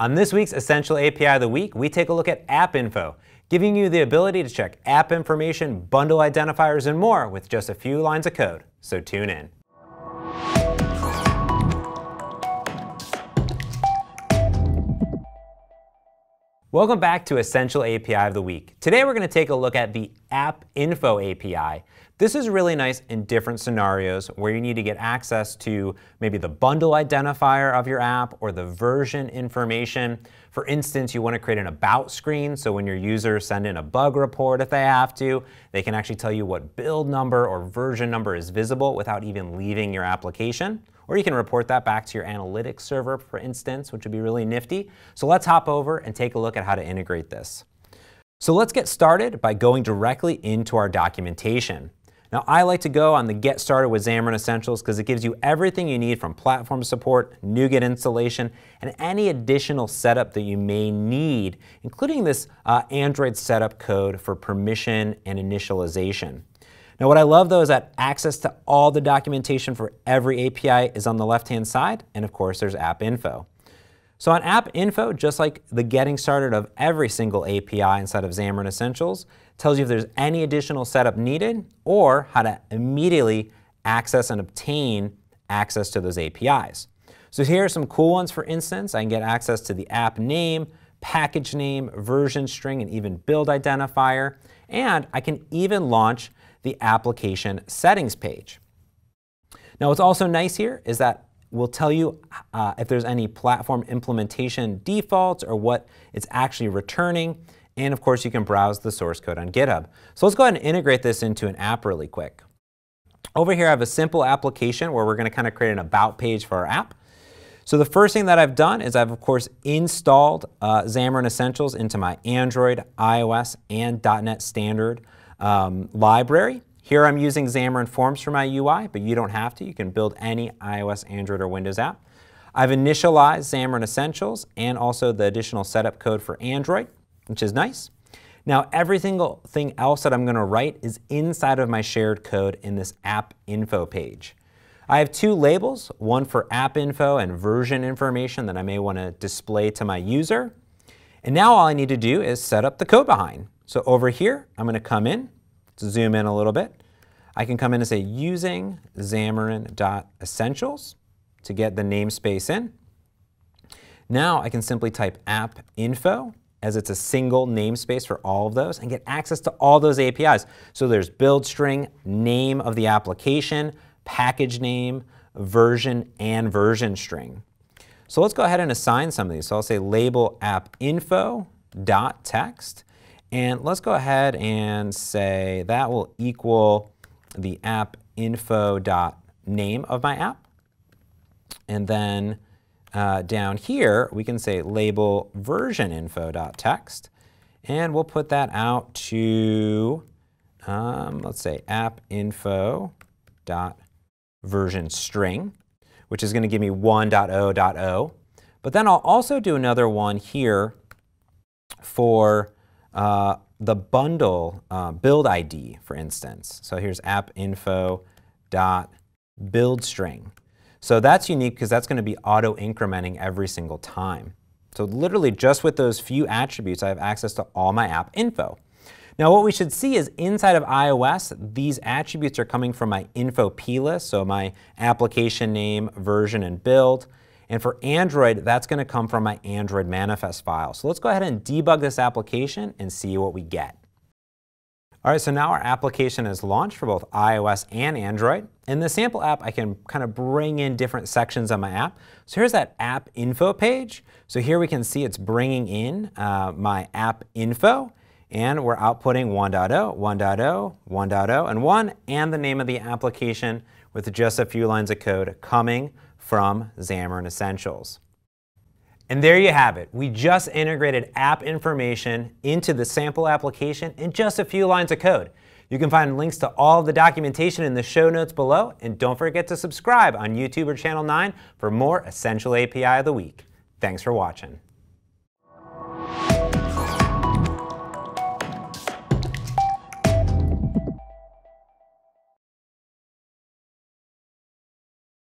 On this week's Essential API of the Week, we take a look at App Info, giving you the ability to check app information, bundle identifiers, and more with just a few lines of code. So tune in. Welcome back to Essential API of the Week. Today we're going to take a look at the App Info API. This is really nice in different scenarios where you need to get access to maybe the bundle identifier of your app or the version information. For instance, you want to create an about screen so when your users send in a bug report if they have to, they can actually tell you what build number or version number is visible without even leaving your application. Or you can report that back to your analytics server, for instance, which would be really nifty. So let's hop over and take a look at how to integrate this. So let's get started by going directly into our documentation. Now I like to go on the Get Started with Xamarin Essentials because it gives you everything you need from platform support, NuGet installation, and any additional setup that you may need, including this uh, Android setup code for permission and initialization. Now what I love though is that access to all the documentation for every API is on the left-hand side, and of course there's app info. So on app info, just like the getting started of every single API inside of Xamarin Essentials, tells you if there's any additional setup needed or how to immediately access and obtain access to those APIs. So here are some cool ones for instance. I can get access to the app name, package name, version string, and even build identifier. And I can even launch the application settings page. Now what's also nice here is that we'll tell you uh, if there's any platform implementation defaults or what it's actually returning. And of course, you can browse the source code on GitHub. So let's go ahead and integrate this into an app really quick. Over here, I have a simple application where we're going to kind of create an about page for our app. So the first thing that I've done is I've, of course, installed uh, Xamarin Essentials into my Android, iOS, and .NET Standard um, library. Here I'm using Xamarin Forms for my UI, but you don't have to. You can build any iOS, Android, or Windows app. I've initialized Xamarin Essentials and also the additional setup code for Android, which is nice. Now, every single thing else that I'm going to write is inside of my shared code in this app info page. I have two labels, one for app info and version information that I may want to display to my user. And now all I need to do is set up the code behind. So over here, I'm going to come in, zoom in a little bit. I can come in and say using xamarin.essentials to get the namespace in. Now I can simply type app info as it's a single namespace for all of those and get access to all those APIs. So there's build string, name of the application, package name, version, and version string. So let's go ahead and assign some of these. So I'll say label app info dot text and let's go ahead and say that will equal the app info dot name of my app. And then uh, down here, we can say label version info dot text. And we'll put that out to, um, let's say app info dot version string, which is going to give me 1.0.0. But then I'll also do another one here for uh, the bundle uh, build ID, for instance. So here's app info dot build string. So that's unique because that's going to be auto incrementing every single time. So literally just with those few attributes, I have access to all my app info. Now what we should see is inside of iOS, these attributes are coming from my info plist, so my application name, version, and build. And for Android, that's going to come from my Android manifest file. So let's go ahead and debug this application and see what we get. All right, so now our application is launched for both iOS and Android. In the sample app, I can kind of bring in different sections of my app. So here's that app info page. So here we can see it's bringing in uh, my app info, and we're outputting 1.0, 1.0, 1.0, and 1, and the name of the application with just a few lines of code coming from Xamarin Essentials. And there you have it. We just integrated app information into the sample application in just a few lines of code. You can find links to all of the documentation in the show notes below, and don't forget to subscribe on YouTube or Channel 9 for more Essential API of the Week. Thanks for watching.